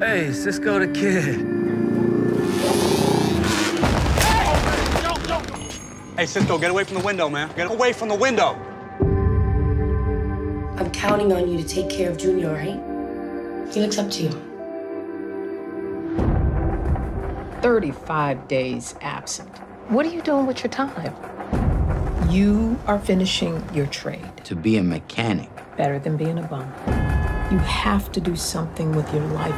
Hey, Cisco the Kid. Hey, Cisco, get away from the window, man. Get away from the window. I'm counting on you to take care of Junior, right? He looks up to you. 35 days absent. What are you doing with your time? You are finishing your trade. To be a mechanic. Better than being a bum. You have to do something with your life.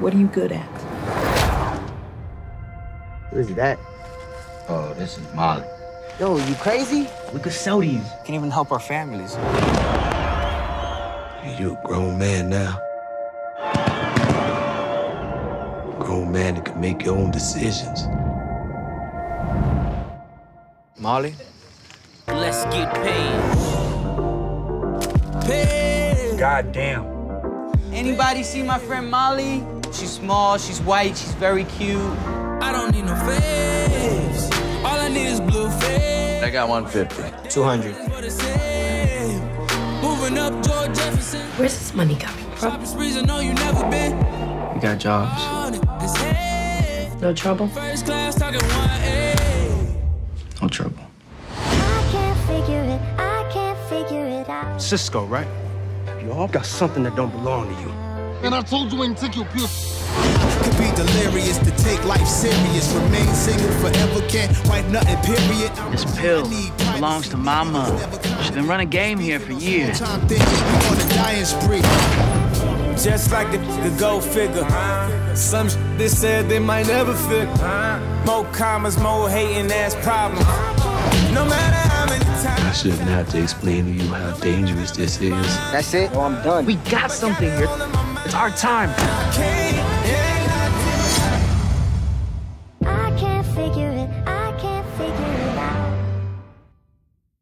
What are you good at? What is that? Oh, this is Molly. Yo, you crazy? We could sell these. Can't even help our families. You a grown man now. Grown man that can make your own decisions. Molly? Let's get paid. Paid. God damn. Anybody see my friend Molly? She's small, she's white, she's very cute. I don't need no face. All I need is blue face. I got 150. 200. Moving up George Jefferson. Where's this money coming from? Shopping sprees, I know you. We got jobs. No trouble? First class talking 1A. No trouble. I can't figure it, I can't figure it out. Cisco, right? You all got something that don't belong to you. And I told you I ain't take your pill. Could be delirious to take life serious. Remain single forever, can't wipe nothing, period. This pill belongs to my mother. She's been running game here for years. Time thinking we on a dying spree. Just like the, the go figure. Some sh- they said they might never fit. More commas, more hating ass problems. I shouldn't have to explain to you how dangerous this is. That's it? Oh, I'm done. We got something here. It's our time. I can't figure it, I can't figure